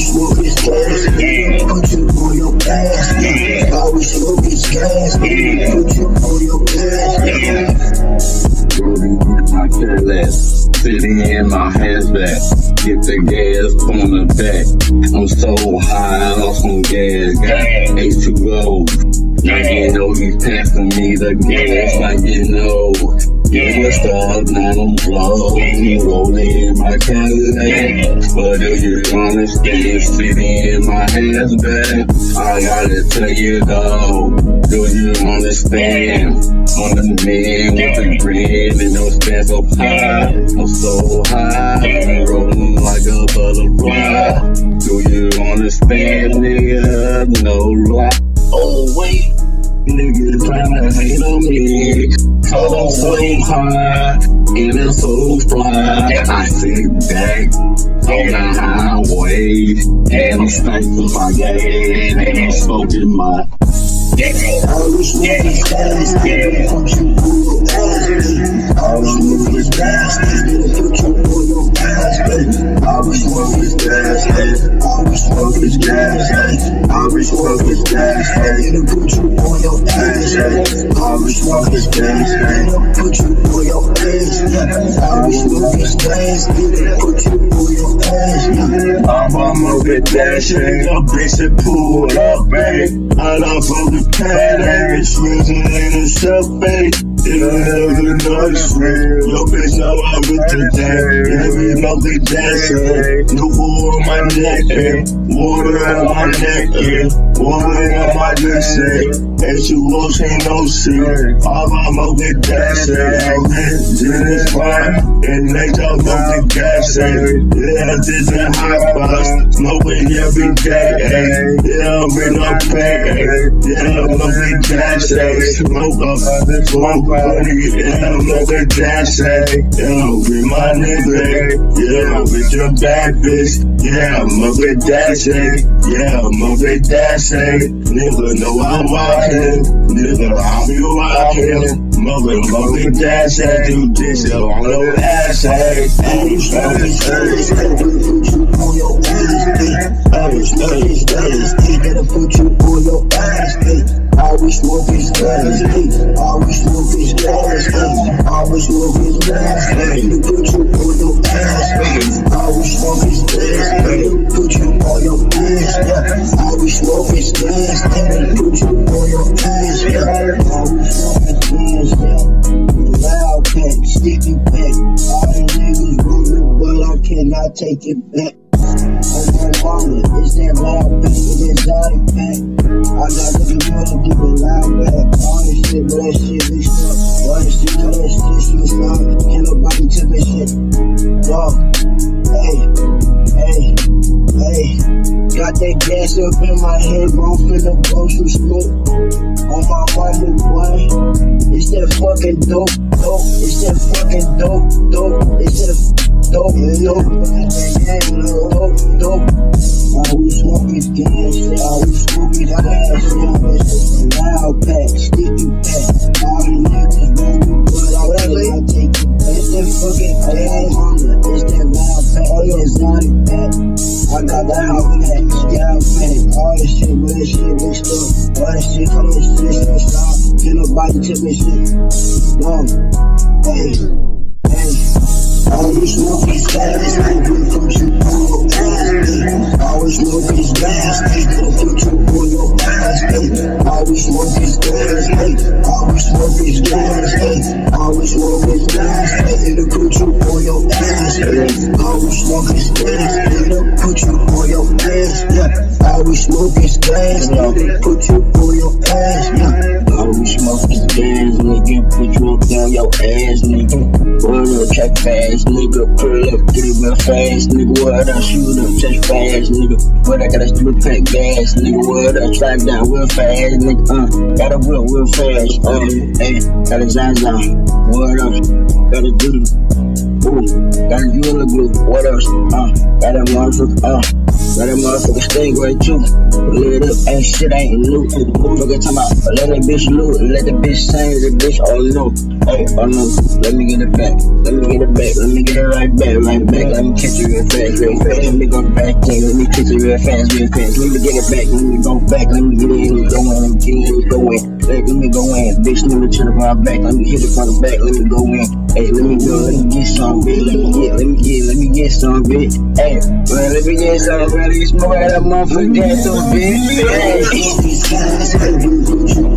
smoke is gas, put you on your ass. Always smoke is gas, put you on your ass. Rolling with my Cadillac, sitting in my hatchback. Get the gas on the back. I'm so high, I lost some gas. Got H2O. Now you know he's passing me the gas. Like you know. Yeah, we're stars, now I'm blowing, rolling in my Cadillac. But if you understand, sitting in my hatchback, I gotta tell you though, do you understand? On the man with the grin and no stands up high, I'm so high, I'm rolling like a butterfly. Do you understand, nigga? No lie. Oh wait, nigga tryna hate on me. Cause I'm so high and I'm so fly. I sit back on the highway and I'm smoking my gas and I'm smoking my. Always smoke is gas, baby, put you on your ass. Always smoke is gas, baby, put you on your ass, baby. Always smoke is gas, baby. Always smoke is gas, baby. Always smoke is gas, baby, put you on your ass, baby. Always smoke is gas, baby, put you on your ass, baby. Always smoke is gas, baby, put you on your ass. I'm a movie dashing, a bitch that pull up, babe. I love from the pad, and switching in the selfie. You don't ever know it's real. Your bitch know I'm with the day. Every movie dashing, new wool on my neck, eh. Water on my neck, eh. Water on my eh. And she won't say no shit. All my movie dashing, I'm in this fire, and they don't know the gas, eh. Yeah, this is hot box, smoking every day. Yeah, I'm in a pack, eh. Yeah, I'm movie dashing, smoke up, smoke money, yeah, I'm movie. Yeah, I'm with my nigga, yeah, with your bad bitch. Yeah, I'm movie yeah, I'm movie. Nigga know I'm walking, nigga I'll be walking. Mother, mother, do this on your ass, eh. Baby, put you on your ass, baby. Always smoke is gas, baby, put you on your ass, baby. Always smoke is gas, baby. Always is gas, baby. Always smoke is gas, baby, put you on your ass, baby. Always is gas, baby, put you on your ass, yeah. Always is gas, baby, put you on your ass, yeah. Always is gas, yeah. Loud pack, sticky pack. All the niggas running, but I cannot take it back. On my mama, it's that loud pack, it's exotic pack. I got to be willing to give it loud back. All this shit, but that shit be stuck. All this shit, all that shit switched up. Can't nobody tell me shit. Dog, hey, hey, hey. Got that gas up in my head, I'm finna blow some smoke. On my mama, boy. It's that fucking dope, dope. It's that fucking dope, dope. It's that dope, dope. Dope, I got that hot pack, yeah, pack. All this shit, but this shit mixed up. All this shit, all this shit, switched up. Can't nobody tell me shit. No, hey, hey. Always smoke is gas, baby, put you on your ass, baby. Always smoke is gas, baby, put you on your ass, baby. Always smoke is gas, baby. Always smoke is gas, baby. Always smoke is gas, baby, put you on your ass, baby. Always smoke is gas, baby, put you on your ass, yeah. Always smoke is gas, baby, put you on your ass, yeah. Always smoke is gas, nigga. Put you on your ass, nigga. Up, check fast, nigga. Pull up, it real fast, nigga. What I shoot up, touch fast, nigga. What I gotta do, pack gas, nigga. What I slide down real fast, nigga. Uh, got a whip real fast, uh, hey, got a Zan What up? Gotta do, ooh, got a Eula glue. What else? Uh, got a motherfucker, uh. Let that motherfucker stay great too. Lit up, ain't shit ain't new. Motherfucker talking about, let that bitch loot, let the bitch sing, the bitch, oh no. Hey, oh no, let me get it back, let me get it back, let me get it right back, right back. Let me catch it real fast, real fast. Let me go back, thing, let me catch it real fast, real fast. Let me get it back, let me go back, let me get it, let me go in, get it, let me go in. Let, let me go in, bitch, let me turn it my back, let me hit it from the back, let me go in. Hey, let me go, let me get some, bitch, let me get, let me get, let me get some, bitch. Hey, well, let me get some, really smoke out that motherfucker gas so big. Hey.